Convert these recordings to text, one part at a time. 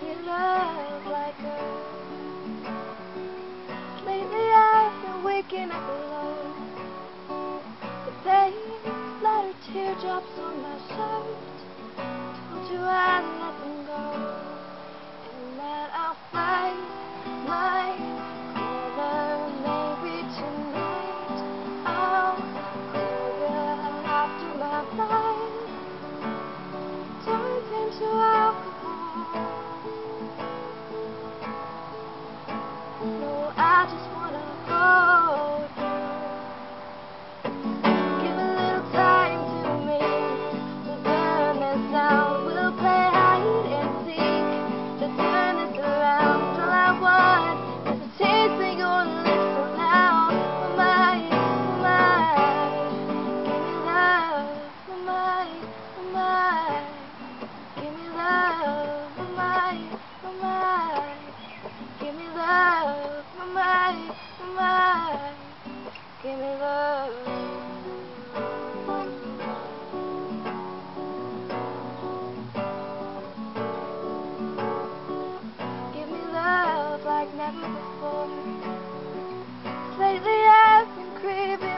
be loved like her. Lately I've been waking up alone. The pain, splatter teardrops on my shirt. Told you I'd let them go. And that I'll find my color. Maybe tonight I'll call you after my. Turns into alcohol. I just wanna hold you. Give a little time to me. We'll burn this out. We'll play hide and seek. To turn this around. All I want is a taste of your lips. So now, oh my, oh my, give me love, oh my, oh my, give me love, oh my, oh my. Give me love, oh oh. Give me love. Give me love like never before. Lately I've been craving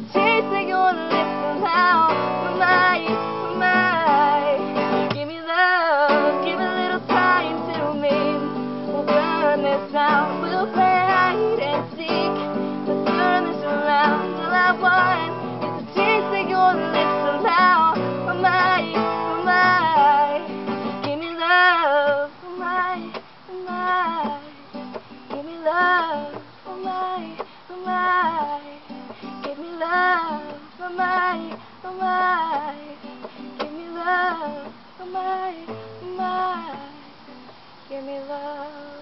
the that for my, for my. Give me love, give a little time to me. We'll burn this out, we'll play hide and seek. Turn this around, I want is the that your lips allow for my, for my. Give me love, for my, for my. Give me love, for my, for my love, oh my, oh my. Give me love, oh my, oh my. Give me love.